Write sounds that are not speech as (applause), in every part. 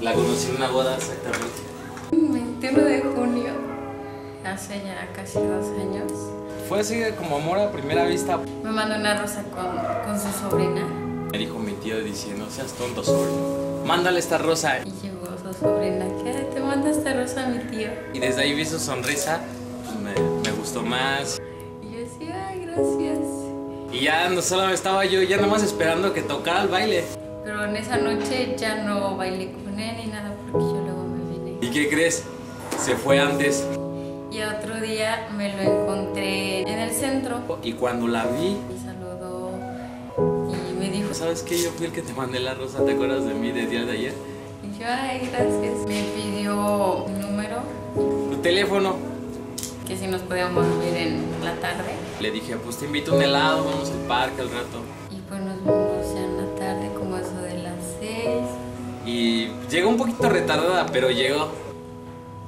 La conocí en una boda exactamente. 21 de junio, hace ya casi dos años. Fue así como amor a primera vista. Me mandó una rosa con, con su sobrina Me dijo mi tío diciendo, seas tonto, sobrino. Mándale esta rosa. y llegó su sobrina que "Ay, te manda esta rosa a mi tío. Y desde ahí vi su sonrisa, pues me, me gustó más. Y yo decía, ay, gracias. Y ya no solo estaba yo, ya nomás esperando que tocara el baile. Pero en esa noche ya no bailé con ni nada porque yo luego me vine. ¿Y qué crees? Se fue antes. Y otro día me lo encontré en el centro Y cuando la vi, y saludó y me dijo, ¿sabes qué? Yo fui el que te mandé la rosa, ¿te acuerdas de mí del día de ayer? y yo, ay, gracias. Me pidió mi número, Tu teléfono. que si nos podíamos ver en la tarde. Le dije, pues te invito a un helado, vamos al parque al rato. Llegó un poquito retardada, pero llegó.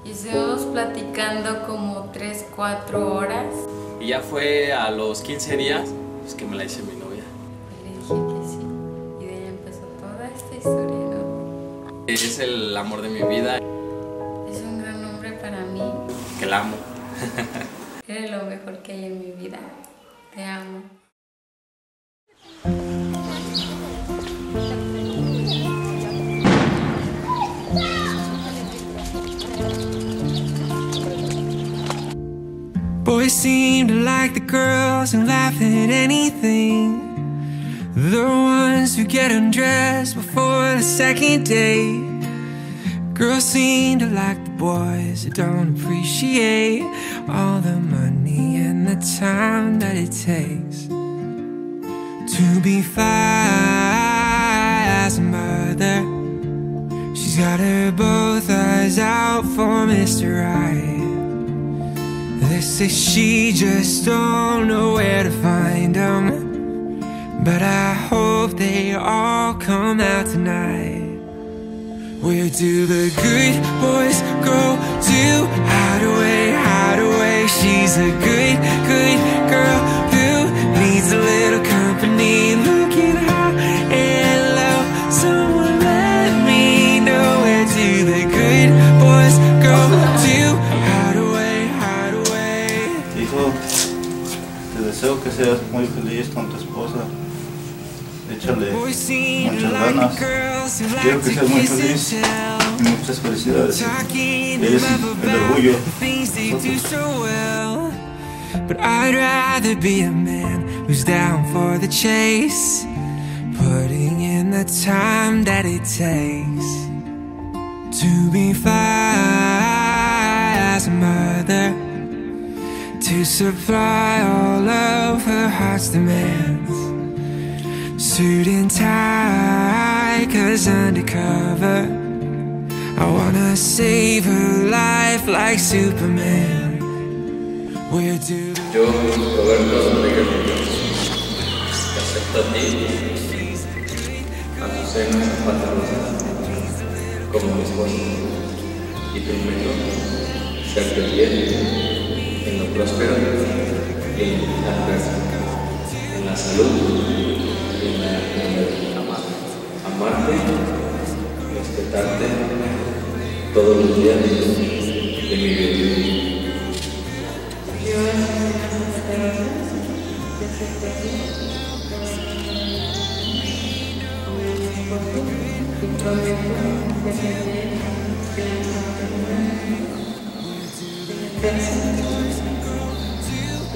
Y estuvimos platicando como 3, 4 horas. Y ya fue a los 15 días, pues que me la hice mi novia. Le dije que sí. Y de ahí empezó toda esta historia, ¿no? Es el amor de mi vida, Es un gran hombre para mí. que la amo. (laughs) Eres lo mejor que hay en mi vida. Te amo. Boys seem to like the girls and laugh at anything. The ones who get undressed before the second date. Girls seem to like the boys who don't appreciate all the money and the time that it takes to be fly as a mother. She's got her both eyes out for Mr. Right. Say she just don't know where to find them. But I hope they all come out tonight. Where do the good boys go to hide away, hide away? She's a good que seas muy feliz con tu esposa. Échale muchas ganas. Quiero que seas muy feliz y muchas felicidades. Ella es el orgullo. But I'd rather be a man who's down for the chase, putting in the time that it takes to be fast to supply all of her heart's demands. Suit and tie, cause undercover. I wanna save her life like Superman. Where do Yo, como mi esposa, y te prometo próspero en la adverso, en la salud en la enfermedad. Amarte, respetarte todos los días de mi vida. little company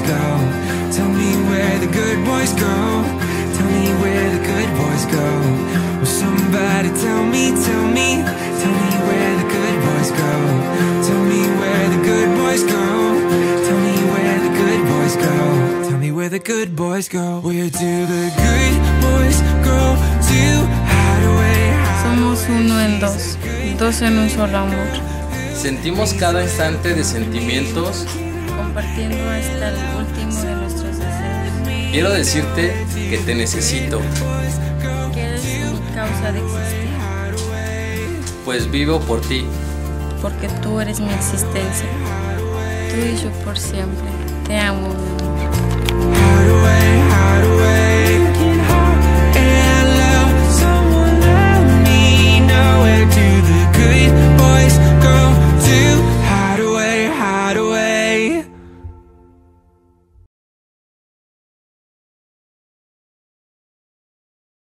go. Tell me, where the good boys go. Tell me where the good boys go. Tell me where the good boys go. Will somebody tell me, tell me, tell me where the good boys go. Tell me where the good boys go. Tell me where the good boys go. Tell me where the good boys go. Where do the good boys go to hide away? hide Somos uno en dos. dos en un solo amor, Sentimos cada instante de sentimientos. Compartiendo hasta el último de nuestros deseos. Quiero decirte que te necesito, Que eres mi causa de existir, pues vivo por ti. porque tú eres mi existencia. Tú y yo por siempre. Te amo, mi